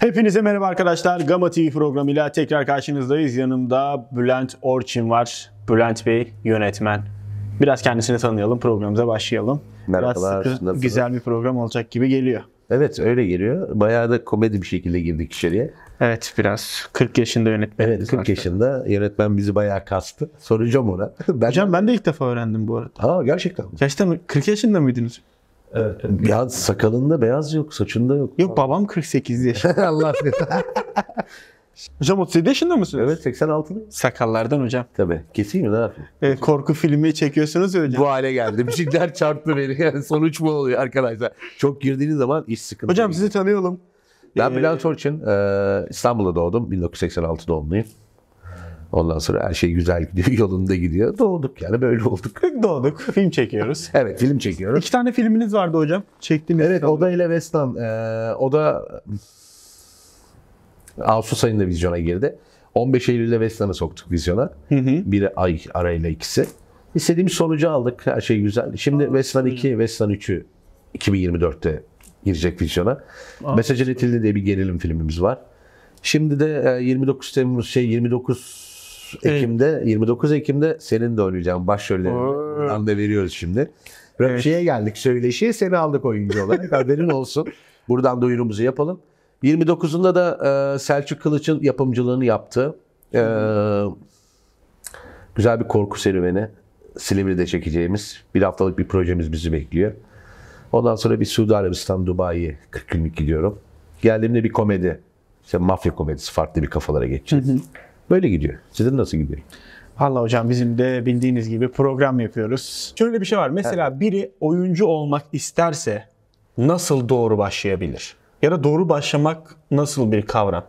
Hepinize merhaba arkadaşlar. Gama TV programıyla tekrar karşınızdayız. Yanımda Bülent Orçin var. Bülent Bey yönetmen. Biraz kendisini tanıyalım, programımıza başlayalım. Merhabalar, Biraz sıkı, güzel bir program olacak gibi geliyor. Evet öyle geliyor. Bayağı da komedi bir şekilde girdik içeriye. Evet biraz 40 yaşında yönetmenimiz Evet 40 var. yaşında yönetmen bizi bayağı kastı. Soracağım ona. ben Hocam ben de ilk defa öğrendim bu arada. Ha gerçekten mi? Gerçekten mi? 40 yaşında mıydınız? Ya sakalında beyaz yok, saçında yok. Yok babam 48 yaşında. Allah aşkına. hocam 37 yaşında mısınız? evet 86 mı? Sakallardan hocam. Tabii. Keseyim mi ne yapayım? Evet, korku filmi çekiyorsunuz ya hocam. Bu hale geldi. Bir şeyler çarptı beni. Yani sonuç bu oluyor arkadaşlar. Çok girdiğiniz zaman iş sıkıntı. Hocam sizi tanıyalım. Ben Ee, Bülent Orçun. Ee, İstanbul'da doğdum. 1986 doğumluyum. Ondan sonra her şey güzel gidiyor, yolunda gidiyor. Doğduk yani böyle olduk. Doğduk, film çekiyoruz. Evet film çekiyoruz. İki tane filminiz vardı hocam. Çektiğiniz. Evet Oda ile Vestan. Ee, o da Ağustos ayında vizyona girdi. 15 Eylül'de Vestan'ı soktuk vizyona. Hı hı. Bir ay arayla ikisi. İstediğimiz sonucu aldık. Her şey güzel. Şimdi Vestan 2, Vestan 3'ü 2024'te girecek vizyona. Mesaj iletildi diye bir gerilim filmimiz var. Şimdi de e, 29 Temmuz şey 29 Ekim'de 29 Ekim'de senin de oynayacağın başrollerini da veriyoruz şimdi. Evet. Şeye geldik söyleşiye seni aldık oyuncu olarak haberin olsun. Buradan duyurumuzu yapalım. 29'unda da e, Selçuk Kılıç'ın yapımcılığını yaptığı e, güzel bir korku serüveni Silivri'de çekeceğimiz bir haftalık bir projemiz bizi bekliyor. Ondan sonra bir Suudi Arabistan, Dubai'ye 40 günlük gidiyorum. Geldiğimde bir komedi. İşte mafya komedisi farklı bir kafalara geçeceğiz. Böyle gidiyor. Sizin nasıl gidiyor? Valla hocam bizim de bildiğiniz gibi program yapıyoruz. Şöyle bir şey var. Mesela biri oyuncu olmak isterse nasıl doğru başlayabilir? Ya da doğru başlamak nasıl bir kavram?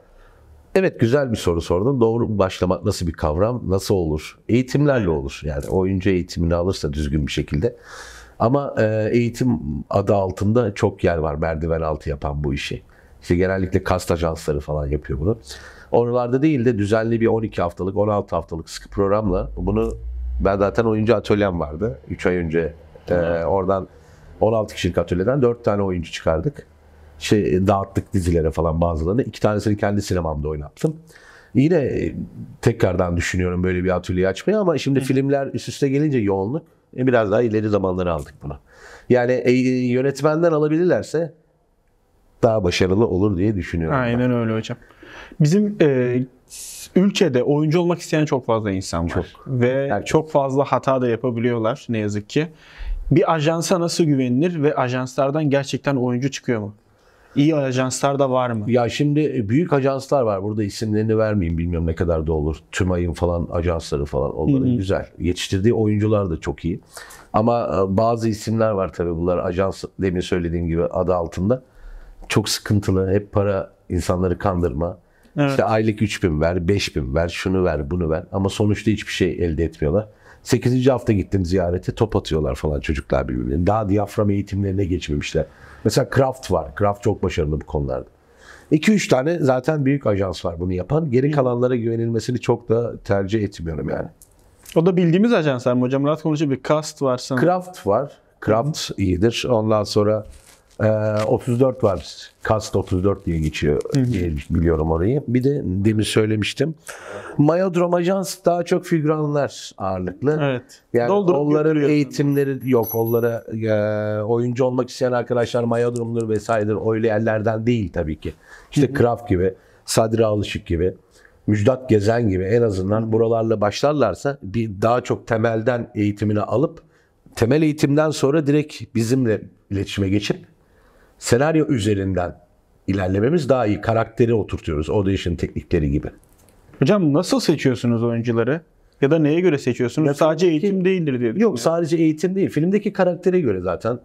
Evet güzel bir soru sordun. Doğru başlamak nasıl bir kavram? Nasıl olur? Eğitimlerle olur. Yani oyuncu eğitimini alırsa düzgün bir şekilde. Ama e, eğitim adı altında çok yer var merdiven altı yapan bu işi. İşte genellikle kast ajansları falan yapıyor bunu. Oralarda değil de düzenli bir 12 haftalık, 16 haftalık sıkı programla bunu ben zaten oyuncu atölyem vardı. 3 ay önce e, oradan 16 kişilik atölyeden 4 tane oyuncu çıkardık şey dağıttık dizilere falan bazılarını. İki tanesini kendi sinemamda oynattım. Yine e, tekrardan düşünüyorum böyle bir atölye açmayı ama şimdi filmler üst üste gelince yoğunluk e, biraz daha ileri zamanları aldık bunu. Yani e, yönetmenden alabilirlerse daha başarılı olur diye düşünüyorum. ben. Aynen öyle hocam. Bizim e, ülkede oyuncu olmak isteyen çok fazla insan var. Çok. Ve Herkes. çok fazla hata da yapabiliyorlar ne yazık ki. Bir ajansa nasıl güvenilir ve ajanslardan gerçekten oyuncu çıkıyor mu? İyi ajanslar da var mı? Ya şimdi büyük ajanslar var. Burada isimlerini vermeyeyim. Bilmiyorum ne kadar da olur. Tümay'ın falan ajansları falan. Onların güzel. Yetiştirdiği oyuncular da çok iyi. Ama e, bazı isimler var tabii. Bunlar ajans demin söylediğim gibi adı altında. Çok sıkıntılı. Hep para insanları kandırma. Evet. İşte aylık 3 bin ver, 5 bin ver, şunu ver, bunu ver. Ama sonuçta hiçbir şey elde etmiyorlar. 8. hafta gittim ziyarete top atıyorlar falan çocuklar birbirlerine. Daha diyafram eğitimlerine geçmemişler. Mesela Kraft var. Kraft çok başarılı bu konularda. 2-3 tane zaten büyük ajans var bunu yapan. Geri kalanlara güvenilmesini çok da tercih etmiyorum yani. O da bildiğimiz ajanslar mı hocam? Rahat konuşuyor bir cast var sanırım. Kraft var. Kraft iyidir. Ondan sonra 34 var. Kast 34 diye geçiyor diye biliyorum orayı. Bir de demin söylemiştim. Mayodrom Ajans daha çok figüranlar ağırlıklı. Evet. Yani Doldurup onların eğitimleri yok. Onlara e, oyuncu olmak isteyen arkadaşlar Mayodrom'dur vesairedir. Öyle yerlerden değil tabii ki. İşte Kraft gibi, Sadri Alışık gibi, Müjdat Gezen gibi en azından buralarla başlarlarsa bir daha çok temelden eğitimini alıp temel eğitimden sonra direkt bizimle iletişime geçip senaryo üzerinden ilerlememiz daha iyi. Karakteri oturtuyoruz. Audition teknikleri gibi. Hocam nasıl seçiyorsunuz oyuncuları? Ya da neye göre seçiyorsunuz? Ya Sadece filmdeki- eğitim değildir diye Yok sadece eğitim değil. Filmdeki karaktere göre zaten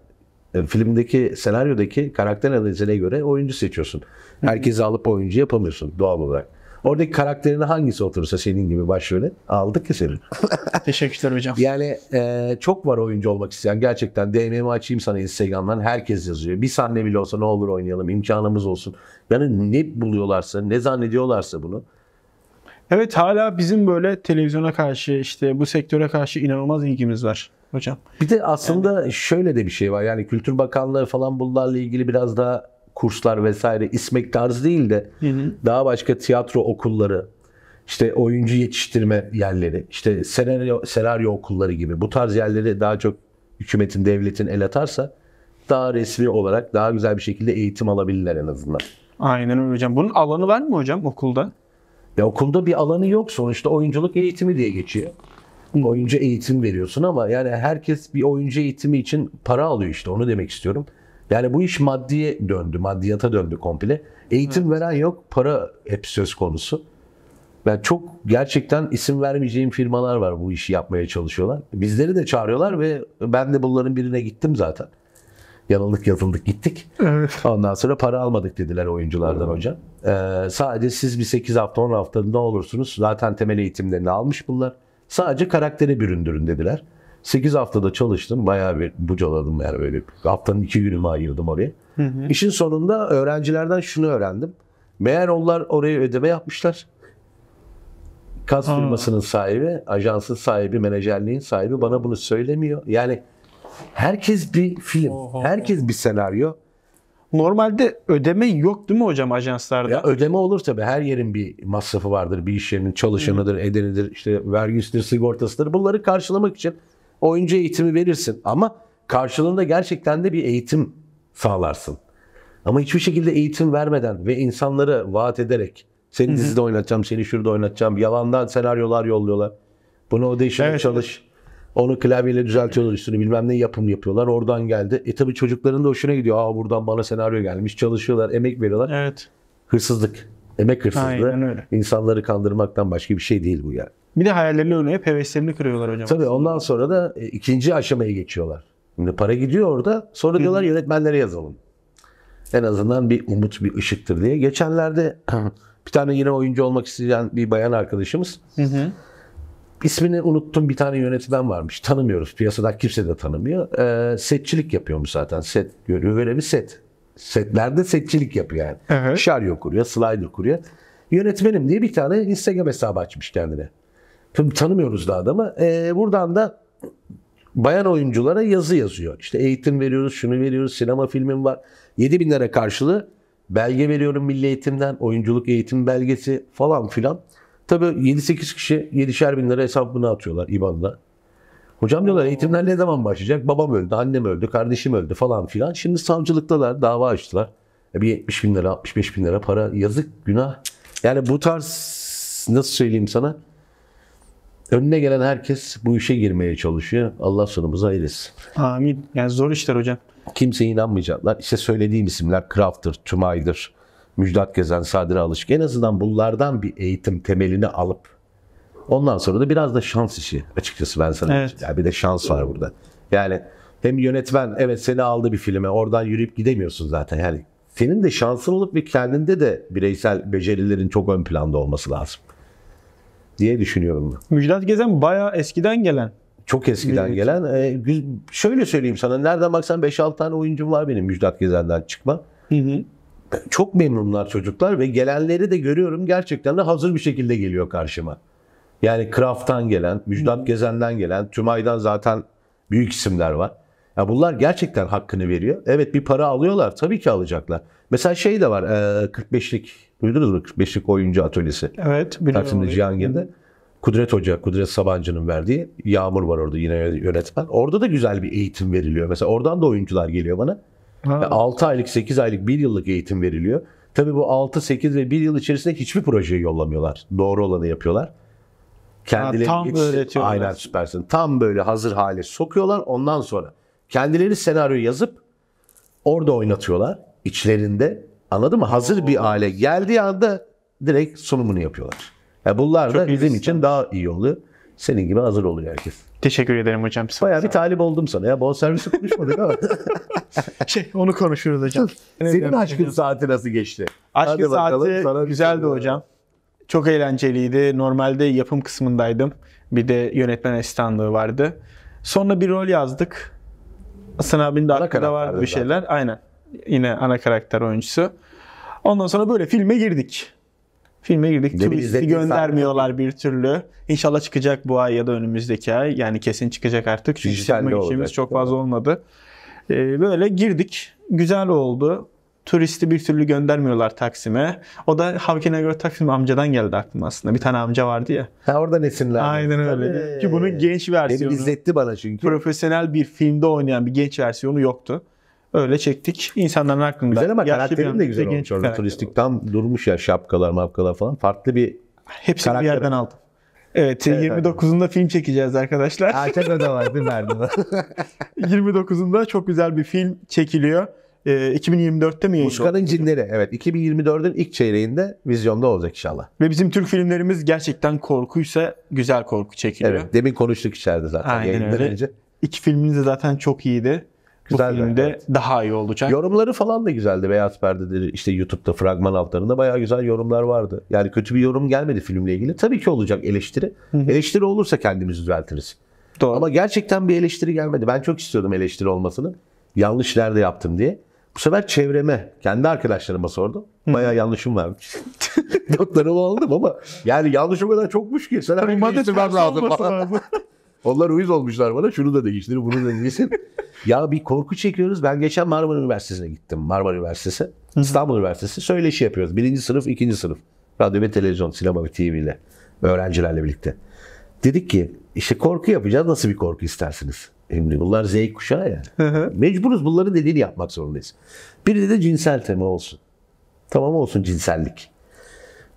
e, filmdeki senaryodaki karakter analizine göre oyuncu seçiyorsun. Herkesi alıp oyuncu yapamıyorsun doğal olarak. Oradaki karakterine hangisi oturursa senin gibi başrole aldık ki seni. Teşekkürler hocam. Yani e, çok var oyuncu olmak isteyen. Gerçekten DM'mi açayım sana Instagram'dan. Herkes yazıyor. Bir sahne bile olsa ne olur oynayalım. imkanımız olsun. Yani ne buluyorlarsa, ne zannediyorlarsa bunu. Evet hala bizim böyle televizyona karşı işte bu sektöre karşı inanılmaz ilgimiz var hocam. Bir de aslında şöyle de bir şey var. Yani Kültür Bakanlığı falan bunlarla ilgili biraz daha kurslar vesaire ismek tarzı değil de daha başka tiyatro okulları, işte oyuncu yetiştirme yerleri, işte senaryo, senaryo okulları gibi bu tarz yerleri daha çok hükümetin, devletin el atarsa daha resmi olarak daha güzel bir şekilde eğitim alabilirler en azından. Aynen öyle hocam. Bunun alanı var mı hocam okulda? Ya okulda bir alanı yok sonuçta oyunculuk eğitimi diye geçiyor. Oyuncu eğitim veriyorsun ama yani herkes bir oyuncu eğitimi için para alıyor işte onu demek istiyorum. Yani bu iş maddiye döndü, maddiyata döndü komple. Eğitim veren yok, para hep söz konusu. Ben çok gerçekten isim vermeyeceğim firmalar var bu işi yapmaya çalışıyorlar. Bizleri de çağırıyorlar ve ben de bunların birine gittim zaten. Yanıldık yazıldık gittik. Evet. Ondan sonra para almadık dediler oyunculardan hocam. Ee, sadece siz bir 8 hafta 10 hafta ne olursunuz zaten temel eğitimlerini almış bunlar. Sadece karaktere büründürün dediler. 8 haftada çalıştım. Bayağı bir bucaladım yani böyle. Haftanın 2 günümü ayırdım oraya. İşin sonunda öğrencilerden şunu öğrendim. Meğer onlar oraya ödeme yapmışlar. Kas firmasının sahibi, ajansın sahibi, menajerliğin sahibi bana bunu söylemiyor. Yani herkes bir film, Oho. herkes bir senaryo. Normalde ödeme yok değil mi hocam ajanslarda? Ya ödeme olur tabii. Her yerin bir masrafı vardır. Bir iş yerinin çalışanıdır, edenidir, işte vergisidir, sigortasıdır. Bunları karşılamak için oyuncu eğitimi verirsin. Ama karşılığında gerçekten de bir eğitim sağlarsın. Ama hiçbir şekilde eğitim vermeden ve insanları vaat ederek seni dizide oynatacağım, seni şurada oynatacağım. Yalandan senaryolar yolluyorlar. Bunu audition'a Evet, çalış. Onu klavyeyle düzeltiyorlar üstünü bilmem ne yapım yapıyorlar. Oradan geldi. E tabii çocukların da hoşuna gidiyor. Aa buradan bana senaryo gelmiş. Çalışıyorlar, emek veriyorlar. Evet. Hırsızlık. Emek hırsızlığı. Aynen öyle. İnsanları kandırmaktan başka bir şey değil bu yani. Bir de hayallerini oynayıp heveslerini kırıyorlar hocam. Tabii ondan sonra da e, ikinci aşamaya geçiyorlar. Şimdi para gidiyor orada. Sonra diyorlar yönetmenlere yazalım. En azından bir umut, bir ışıktır diye. Geçenlerde bir tane yine oyuncu olmak isteyen bir bayan arkadaşımız. Hı hı. İsmini unuttum bir tane yönetmen varmış. Tanımıyoruz. Piyasada kimse de tanımıyor. Ee, setçilik yapıyormuş zaten. Set görüyor. Görevi set. Setlerde setçilik yapıyor yani. Evet. Şaryo kuruyor, slider kuruyor. Yönetmenim diye bir tane Instagram hesabı açmış kendine. Tanımıyoruz da adamı. Ee, buradan da bayan oyunculara yazı yazıyor. İşte eğitim veriyoruz, şunu veriyoruz, sinema filmim var. 7 bin lira karşılığı belge veriyorum milli eğitimden, oyunculuk eğitim belgesi falan filan. Tabii 7-8 kişi 7'şer bin lira hesabına atıyorlar IBAN'da. Hocam diyorlar eğitimler ne zaman başlayacak? Babam öldü, annem öldü, kardeşim öldü falan filan. Şimdi savcılıktalar, dava açtılar. E bir 70 bin lira, 65 bin lira para yazık, günah. Yani bu tarz nasıl söyleyeyim sana? Önüne gelen herkes bu işe girmeye çalışıyor. Allah sonumuzu hayretsin. Amin. Yani zor işler hocam. Kimse inanmayacaklar. İşte söylediğim isimler Craft'tır, Tümay'dır, Müjdat Gezen, Sadri Alışık. En azından bunlardan bir eğitim temelini alıp ondan sonra da biraz da şans işi açıkçası ben sana. Evet. Yani bir de şans var burada. Yani hem yönetmen evet seni aldı bir filme oradan yürüyüp gidemiyorsun zaten. Yani senin de şansın olup ve kendinde de bireysel becerilerin çok ön planda olması lazım diye düşünüyorum ben. Müjdat Gezen bayağı eskiden gelen. Çok eskiden Evet. gelen. e, şöyle söyleyeyim sana. Nereden baksan 5-6 tane oyuncum var benim Müjdat Gezen'den çıkma. Hı hı. Çok memnunlar çocuklar ve gelenleri de görüyorum gerçekten de hazır bir şekilde geliyor karşıma. Yani Kraft'tan gelen, Müjdat Gezen'den gelen, Tümay'dan zaten büyük isimler var. Ya bunlar gerçekten hakkını veriyor. Evet bir para alıyorlar. Tabii ki alacaklar. Mesela şey de var. e, 45'lik duydunuz mu? 45'lik oyuncu atölyesi. Evet. Taksim'de. Cihangir'de. Kudret Hoca, Kudret Sabancı'nın verdiği Yağmur var orada yine yönetmen. Orada da güzel bir eğitim veriliyor. Mesela oradan da oyuncular geliyor bana. Ha. 6 aylık, 8 aylık, 1 yıllık eğitim veriliyor. Tabii bu 6, 8 ve 1 yıl içerisinde hiçbir projeyi yollamıyorlar. Doğru olanı yapıyorlar. Kendileri tam yetişsin- öğretiyorlar. Aynen süpersin. Tam böyle hazır hale sokuyorlar. Ondan sonra kendileri senaryo yazıp orada oynatıyorlar. içlerinde. Anladın mı? Hazır bir hale geldiği anda direkt sunumunu yapıyorlar. Yani bunlar da Çok iyi bizim sistem. için daha iyi oluyor. Senin gibi hazır oluyor herkes. Teşekkür ederim hocam. Bayağı bir talip oldum sana ya. Bon servisi konuşmadık ama. Şey, onu konuşuruz hocam. Senin aşkın saati nasıl geçti? Aşkın bakalım, saati sana bir güzeldi soru. hocam. Çok eğlenceliydi. Normalde yapım kısmındaydım. Bir de yönetmen asistanlığı vardı. Sonra bir rol yazdık. Hasan abinin de aklında vardı bir şeyler. Aynen. Yine ana karakter oyuncusu. Ondan sonra böyle filme girdik. Filme girdik. izlediğin göndermiyorlar bir türlü. İnşallah çıkacak bu ay ya da önümüzdeki ay. Yani kesin çıkacak artık. Çünkü çıkma işimiz çok fazla olmadı. Ee, böyle girdik. Güzel oldu. Turisti bir türlü göndermiyorlar Taksim'e. O da Havkine göre Taksim amcadan geldi aklıma aslında. Bir tane amca vardı ya. Ha oradan esinler. Aynen öyle. Ki bunun genç versiyonu. Beni izletti bana çünkü. Profesyonel bir filmde oynayan bir genç versiyonu yoktu. Öyle çektik. İnsanların aklında. Güzel ama bir karakterin de güzel olmuş bir orada. Turistik tam durmuş ya şapkalar mapkalar falan. Farklı bir Hepsini bir karakter. yerden aldım. Evet, 29'unda film çekeceğiz arkadaşlar. Erkek da vardı nerede? 29'unda çok güzel bir film çekiliyor. Ee, 2024'te mi yayınlanacak? Muskan'ın Cinleri. Evet 2024'ün ilk çeyreğinde vizyonda olacak inşallah. Ve bizim Türk filmlerimiz gerçekten korkuysa güzel korku çekiliyor. Evet demin konuştuk içeride zaten Aynen yayından öyle. önce. İki filminiz de zaten çok iyiydi. Güzel Bu filmde evet. daha iyi olacak. Yorumları falan da güzeldi. Beyaz Perde'de işte YouTube'da fragman altlarında bayağı güzel yorumlar vardı. Yani kötü bir yorum gelmedi filmle ilgili. Tabii ki olacak eleştiri. Eleştiri olursa kendimizi düzeltiriz. Doğru. Ama gerçekten bir eleştiri gelmedi. Ben çok istiyordum eleştiri olmasını. Yanlış nerede yaptım diye. Bu sefer çevreme, kendi arkadaşlarıma sordum. Bayağı yanlışım varmış. Notlarımı aldım ama yani yanlış o kadar çokmuş ki. Sana bir değiştirmem lazım. Onlar uyuz olmuşlar bana. Şunu da değiştir, bunu da değiştir. ya bir korku çekiyoruz. Ben geçen Marmara Üniversitesi'ne gittim. Marmara Üniversitesi. İstanbul Üniversitesi. Söyleşi yapıyoruz. Birinci sınıf, ikinci sınıf. Radyo ve televizyon, sinema ve TV ile. Öğrencilerle birlikte. Dedik ki işte korku yapacağız. Nasıl bir korku istersiniz? Şimdi bunlar Z kuşağı ya. Mecburuz bunların dediğini yapmak zorundayız. Biri de cinsel tema olsun. Tamam olsun cinsellik.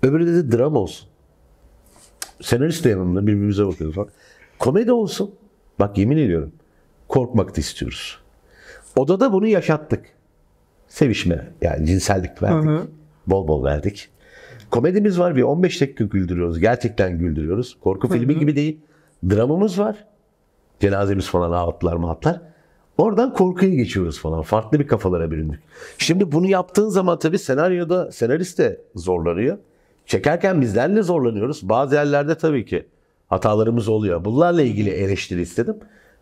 Öbürü de dram olsun. Senarist de yanımda birbirimize bakıyoruz. Bak. Komedi olsun. Bak yemin ediyorum. Korkmak da istiyoruz. Odada bunu yaşattık. Sevişme yani cinsellik verdik. Hı hı. Bol bol verdik. Komedimiz var bir 15 dakika güldürüyoruz. Gerçekten güldürüyoruz. Korku filmi gibi değil. Dramımız var. Cenazemiz falan ağıtlar mahatlar. Oradan korkuya geçiyoruz falan. Farklı bir kafalara büründük. Şimdi bunu yaptığın zaman tabii senaryoda senarist de zorlanıyor. Çekerken bizler de zorlanıyoruz. Bazı yerlerde tabii ki hatalarımız oluyor. Bunlarla ilgili eleştiri istedim.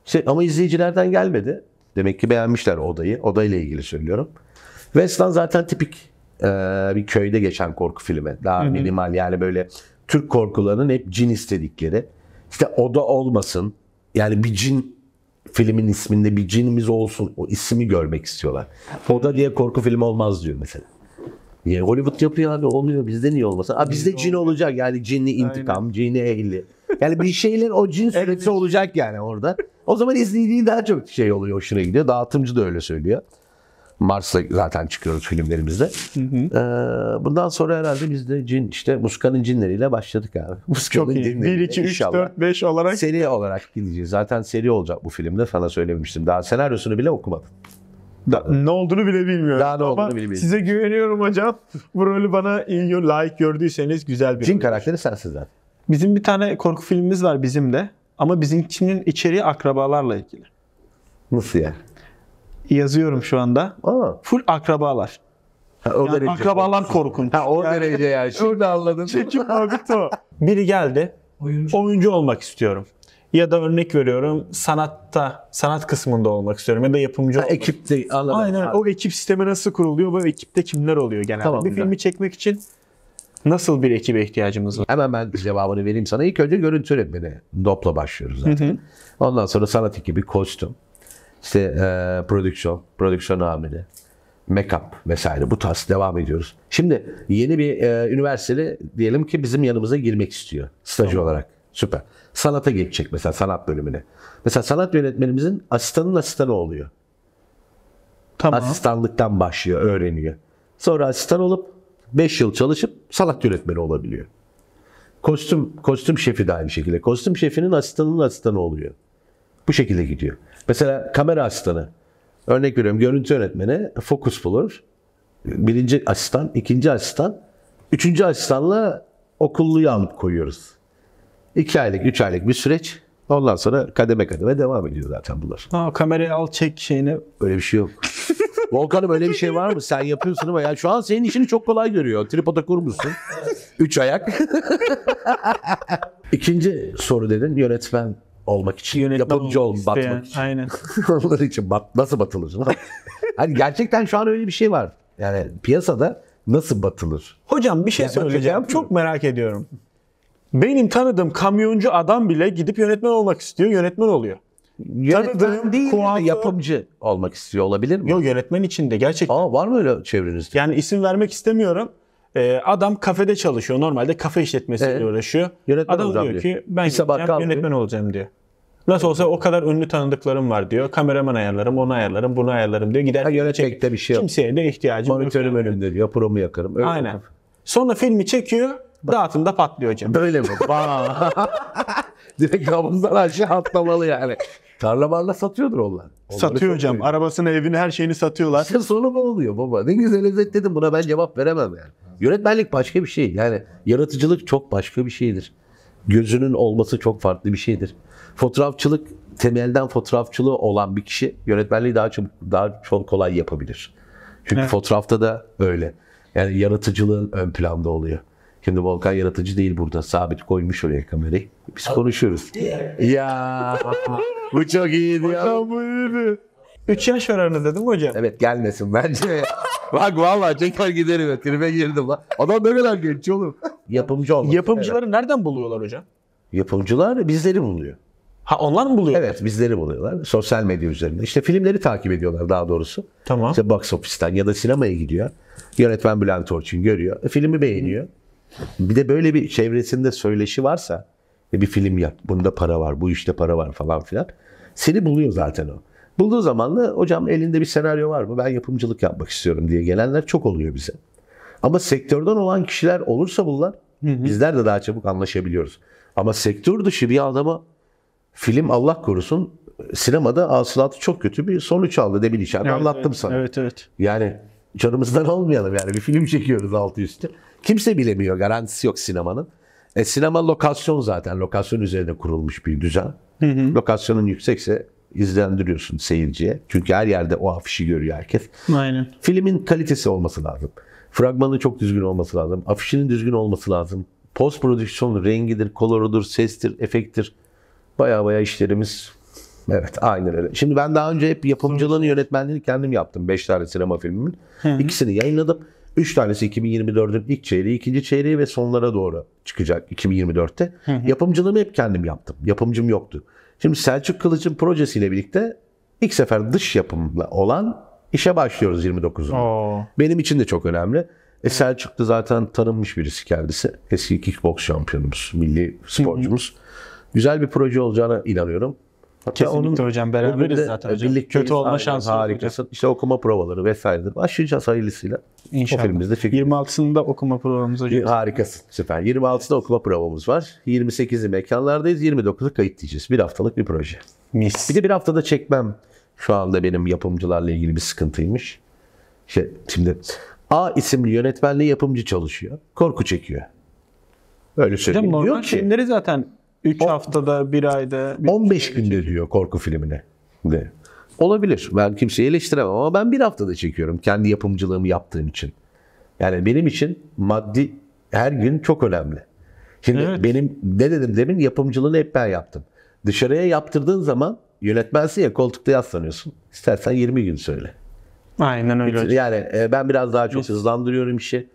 İşte, ama izleyicilerden gelmedi. Demek ki beğenmişler odayı. Odayla ilgili söylüyorum. Westland zaten tipik e, bir köyde geçen korku filmi. Daha minimal yani böyle Türk korkularının hep cin istedikleri. İşte oda olmasın. Yani bir cin filmin isminde bir cinimiz olsun. O ismi görmek istiyorlar. Oda diye korku filmi olmaz diyor mesela. Niye Hollywood yapıyor abi olmuyor bizde niye olmasın? Aa, bizde cin olacak yani cinli intikam, cinli ehli. Yani bir şeyler o cin süresi olacak yani orada. O zaman izlediği daha çok şey oluyor hoşuna gidiyor. Dağıtımcı da öyle söylüyor. Mars'ta zaten çıkıyoruz filmlerimizde. Ee, bundan sonra herhalde biz de cin işte Muska'nın cinleriyle başladık abi. Muska'nın Çok iyi. 1, cinleriyle 2, 3, inşallah. 4, 5 olarak Seri olarak gideceğiz. Zaten seri olacak bu filmde sana söylemiştim. Daha senaryosunu bile okumadım. Da- ne olduğunu bile bilmiyorum. Daha ne Ama olduğunu bile bilmiyorum. Size güveniyorum hocam. Bu rolü bana iyi layık gördüyseniz güzel bir Cin rol. karakteri sensin zaten. Bizim bir tane korku filmimiz var bizim de. Ama bizimkinin içeriği akrabalarla ilgili. Nasıl yani? Yazıyorum şu anda. Aa, Full akrabalar. ha, o Yani derece. akrabalar korkunç. Ha, o Yani- derece yani. Şimdi anladım. Çekim muhabbeti o. Biri geldi. Oyuncu. olmak istiyorum. Ya da örnek veriyorum sanatta, sanat kısmında olmak istiyorum ya da yapımcı Ha, olmak ekipte anladım. Aynen. O ekip sistemi nasıl kuruluyor? Bu ekipte kimler oluyor genelde? Tamam, bir güzel. filmi çekmek için nasıl bir ekibe ihtiyacımız var? Hemen ben cevabını vereyim sana. İlk önce görüntü yönetmeni. Dopla başlıyoruz zaten. Ondan sonra sanat ekibi, kostüm, işte e, prodüksiyon, prodüksiyon amiri, make-up vesaire bu tarz devam ediyoruz. Şimdi yeni bir e, üniversiteli diyelim ki bizim yanımıza girmek istiyor stajı olarak. Süper. Sanata geçecek mesela sanat bölümüne. Mesela sanat yönetmenimizin asistanın asistanı oluyor. Tamam. Asistanlıktan başlıyor, öğreniyor. Sonra asistan olup 5 yıl çalışıp sanat yönetmeni olabiliyor. Kostüm kostüm şefi de aynı şekilde. Kostüm şefinin asistanının asistanı oluyor. Bu şekilde gidiyor. Mesela kamera asistanı. Örnek veriyorum görüntü yönetmeni fokus bulur. Birinci asistan, ikinci asistan, üçüncü asistanla okulluyu alıp koyuyoruz. İki aylık, üç aylık bir süreç. Ondan sonra kademe kademe devam ediyor zaten bunlar. Ha, kamerayı al çek şeyini. Öyle bir şey yok. Volkan'ım öyle bir şey var mı? Sen yapıyorsun ama ya şu an senin işini çok kolay görüyor. Tripoda kurmuşsun. Üç ayak. İkinci soru dedin yönetmen olmak için. Yönetmen yapımcı ol, batmak için. Aynen. Onlar için bat, nasıl batılır? hani gerçekten şu an öyle bir şey var. Yani piyasada nasıl batılır? Hocam bir şey Ya, söyleyeceğim. yapıyorum. Çok merak ediyorum. Benim tanıdığım kamyoncu adam bile gidip yönetmen olmak istiyor. Yönetmen oluyor. Yönetmen Tanıdığım değil de kuaför- yapımcı olmak istiyor olabilir mi? Yok yönetmen için de gerçekten. Aa var mı öyle çevrenizde? Yani isim vermek istemiyorum. Ee, adam kafede çalışıyor. Normalde kafe işletmesiyle Evet. uğraşıyor. Yönetmen adam olacağım diyor diyor. ki ben Bir sabah gideceğim, kalkıyor. yönetmen olacağım diyor. Nasıl olsa o kadar ünlü tanıdıklarım var diyor. Kameraman ayarlarım, onu ayarlarım, bunu ayarlarım diyor. Gider Ha, yönetmekte bir şey yok. Kimseye de ihtiyacım yok. Monitörüm önünde diyor. Promu yakarım. Öyle Aynen. Sonra filmi çekiyor. Dağıtımda patlıyor hocam. Böyle mi? Vaa. Direkt havuzdan aşağı atlamalı yani. Tarla marla satıyordur onlar. Onları Satıyor hocam. satıyor. Arabasını, evini, her şeyini satıyorlar. İşte sonu mu oluyor baba? Ne güzel özetledin buna ben cevap veremem yani. Yönetmenlik başka bir şey. Yani yaratıcılık çok başka bir şeydir. Gözünün olması çok farklı bir şeydir. Fotoğrafçılık temelden fotoğrafçılığı olan bir kişi yönetmenliği daha çok daha çok kolay yapabilir. Çünkü Evet. fotoğrafta da öyle. Yani yaratıcılığın ön planda oluyor. Şimdi Volkan yaratıcı değil burada. Sabit koymuş oraya kamerayı. Biz konuşuyoruz. ya bu çok iyiydi ya. 3 yaş var aranızda değil mi hocam? Evet gelmesin bence. Bak vallahi çeker giderim. ya. Tribe girdim lan. Adam ne kadar genç oğlum. Yapımcı olmak. Yapımcıları nereden buluyorlar hocam? Yapımcılar bizleri buluyor. Ha onlar mı buluyor? Evet bizleri buluyorlar. Sosyal medya üzerinde. İşte filmleri takip ediyorlar daha doğrusu. Tamam. İşte box office'ten ya da sinemaya gidiyor. Yönetmen Bülent Orçun görüyor. E, filmi beğeniyor. Bir de böyle bir çevresinde söyleşi varsa e, bir film yap. Bunda para var, bu işte para var falan filan. Seni buluyor zaten o. Bulduğu zaman da hocam elinde bir senaryo var mı? Ben yapımcılık yapmak istiyorum diye gelenler çok oluyor bize. Ama sektörden olan kişiler olursa bunlar bizler de daha çabuk anlaşabiliyoruz. Ama sektör dışı bir adama film Allah korusun sinemada hasılatı çok kötü bir sonuç aldı içeride Evet, anlattım evet, sana. Evet evet. Yani canımızdan olmayalım yani bir film çekiyoruz altı üstü. Kimse bilemiyor garantisi yok sinemanın. E, sinema lokasyon zaten lokasyon üzerine kurulmuş bir düzen. Lokasyonun yüksekse izlendiriyorsun seyirciye. Çünkü her yerde o afişi görüyor herkes. Aynen. Filmin kalitesi olması lazım. Fragmanı çok düzgün olması lazım. Afişinin düzgün olması lazım. Post prodüksiyon rengidir, kolorudur, sestir, efektir. Baya baya işlerimiz Evet aynen öyle. Şimdi ben daha önce hep yapımcılığını yönetmenliğini kendim yaptım. 5 tane sinema filmimin. İkisini yayınladım. 3 tanesi 2024'ün ilk çeyreği, ikinci çeyreği ve sonlara doğru çıkacak 2024'te. Yapımcılığımı hep kendim yaptım. Yapımcım yoktu. Şimdi Selçuk Kılıç'ın projesiyle birlikte ilk sefer dış yapımla olan işe başlıyoruz 29'unda. Oo. Benim için de çok önemli. E Selçuk da zaten tanınmış birisi kendisi. Eski kickbox şampiyonumuz, milli sporcumuz. Güzel bir proje olacağına inanıyorum. Hatta Kesinlikle hocam beraberiz zaten hocam. Kötü olma şansı hocam. Harikasın. İşte okuma provaları vesairedir. Başlayacağız hayırlısıyla. İnşallah. O filmimizde fikir. 26'sında okuma programımız hocam. Harikasın. Süper. 26'da okuma provamız var. 28'i mekanlardayız. 29'u kayıt diyeceğiz. Bir haftalık bir proje. Mis. Bir de bir haftada çekmem şu anda benim yapımcılarla ilgili bir sıkıntıymış. İşte şimdi A isimli yönetmenli yapımcı çalışıyor. Korku çekiyor. Öyle Hocam söyleyeyim. normal Diyor ki filmleri zaten 3 haftada, 1 ayda. bir- 15 günde diyor korku filmine. De. Olabilir. Ben kimseyi eleştiremem ama ben bir haftada çekiyorum. Kendi yapımcılığımı yaptığım için. Yani benim için maddi her gün çok önemli. Şimdi Evet. benim ne dedim demin yapımcılığını hep ben yaptım. Dışarıya yaptırdığın zaman yönetmensin ya koltukta yaslanıyorsun. İstersen 20 gün söyle. Aynen öyle hocam. Yani e, ben biraz daha çok hızlandırıyorum işi.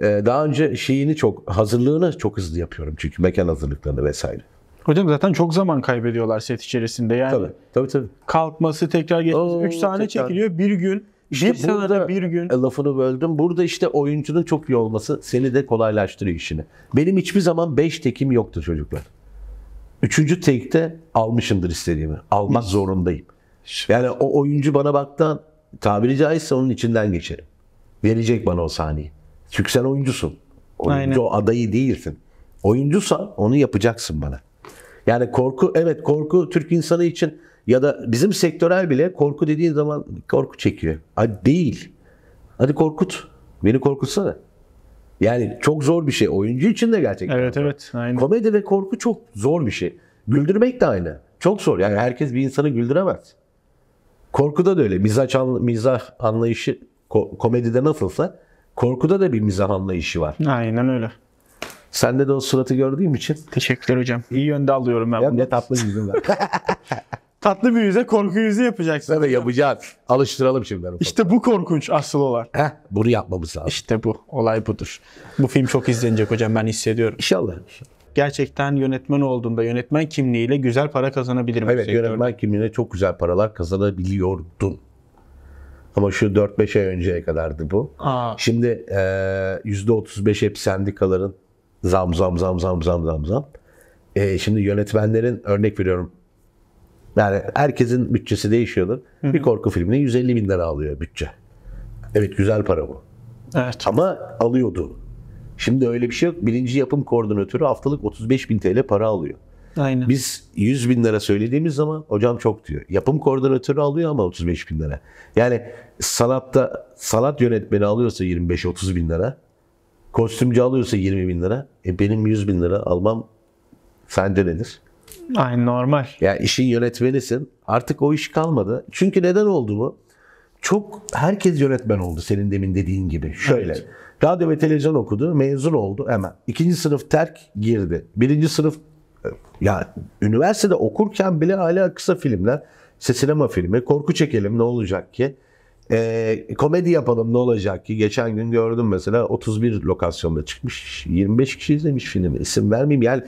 E, daha önce şeyini çok hazırlığını çok hızlı yapıyorum çünkü mekan hazırlıklarını vesaire. Hocam zaten çok zaman kaybediyorlar set içerisinde. Yani Tabii tabii tabii. kalkması tekrar geçmesi. Oo, 3 sahne tekrar. çekiliyor. Bir gün. İşte bir senede bir gün. e, lafını böldüm. Burada işte oyuncunun çok iyi olması seni de kolaylaştırıyor işini. Benim hiçbir zaman 5 tekim yoktu çocuklar. Üçüncü tekte almışımdır istediğimi. Almak zorundayım. Yani o oyuncu bana baktan tabiri caizse onun içinden geçerim. Verecek bana o sahneyi. Çünkü sen oyuncusun. Oyuncu Aynen. adayı değilsin. Oyuncusan onu yapacaksın bana. Yani korku evet korku Türk insanı için ya da bizim sektörel bile korku dediğin zaman korku çekiyor. Hadi değil. Hadi korkut. Beni korkutsana. Yani çok zor bir şey. Oyuncu için de gerçekten. Evet evet. Aynen. Komedi ve korku çok zor bir şey. Güldürmek de aynı. Çok zor. Yani herkes bir insanı güldüremez. Korkuda da öyle. Mizah, anla- mizah anlayışı ko- komedide nasılsa korkuda da bir mizah anlayışı var. Aynen öyle. Sende de o suratı gördüğüm için Teşekkürler hocam. İyi yönde alıyorum ben. ya bunu. ne tatlı yüzün var. Tatlı bir yüze korku yüzü yapacaksın. Tabii yapacağız. Alıştıralım şimdi. İşte bu korkunç asıl olan. Heh, bunu yapmamız lazım. İşte bu. Olay budur. Bu film çok izlenecek hocam ben hissediyorum. İnşallah. gerçekten yönetmen olduğunda yönetmen kimliğiyle güzel para kazanabilir mi? Evet yönetmen kimliğine çok güzel paralar kazanabiliyordun. Ama şu 4-5 ay önceye kadardı bu. Aa, Şimdi eee, %35 hep sendikaların zam zam zam zam zam zam zam. Eee, şimdi yönetmenlerin örnek veriyorum. Yani herkesin bütçesi değişiyordur. Bir korku filmine 150 bin lira alıyor bütçe. Evet güzel para bu. evet. Ama alıyordu. Şimdi öyle bir şey yok. Birinci yapım koordinatörü haftalık 35 bin TL para alıyor. Aynen. Biz 100 bin lira söylediğimiz zaman hocam çok diyor. Yapım koordinatörü alıyor ama 35 bin lira. Yani sanatta sanat yönetmeni alıyorsa 25-30 bin lira. Kostümcü alıyorsa 20 bin lira. E benim 100 bin lira almam sence nedir? Aynen normal. Yani işin yönetmenisin. Artık o iş kalmadı. Çünkü neden oldu bu? Çok herkes yönetmen oldu senin demin dediğin gibi. Şöyle. Evet. Radyo ve televizyon okudu, mezun oldu hemen. İkinci sınıf terk girdi. Birinci sınıf ya üniversitede okurken bile hala kısa filmler, işte sinema filmi, korku çekelim ne olacak ki? Ee, komedi yapalım ne olacak ki? Geçen gün gördüm mesela 31 lokasyonda çıkmış. 25 kişi izlemiş filmi. İsim vermeyeyim yani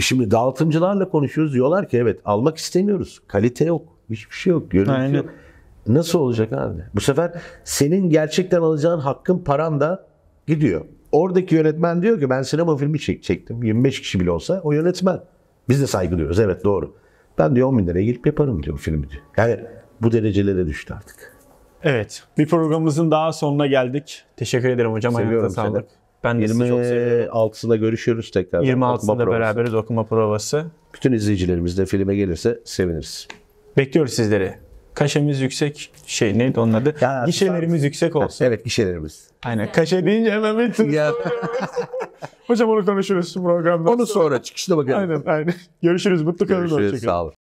şimdi dağıtımcılarla konuşuyoruz. Diyorlar ki evet almak istemiyoruz. Kalite yok. Hiçbir şey yok. Görüntü Aynen. yok. Nasıl olacak abi? Bu sefer senin gerçekten alacağın hakkın paran da gidiyor. Oradaki yönetmen diyor ki ben sinema filmi çek çektim. 25 kişi bile olsa o yönetmen. Biz de saygı duyuyoruz. Evet doğru. Ben diyor 10 bin liraya gelip yaparım diyor filmi diyor. Yani bu derecelere düştü artık. Evet. Bir programımızın daha sonuna geldik. Teşekkür ederim hocam. Seviyorum sağlık. Ben de sizi çok seviyorum. 26'sında görüşüyoruz tekrar. Okuma 26'sında provası. beraberiz okuma provası. Bütün izleyicilerimiz de filme gelirse seviniriz. Bekliyoruz sizleri. Kaşemiz yüksek. Şey neydi onun adı? Ya, Gişelerimiz yüksek olsun. Evet gişelerimiz. Aynen. Kaşe deyince hemen bir Ya, Hocam onu konuşuruz programda. onu sonra çıkışta bakalım. Aynen aynen. Görüşürüz. Mutlu kalın. Görüşürüz. Sağ olun.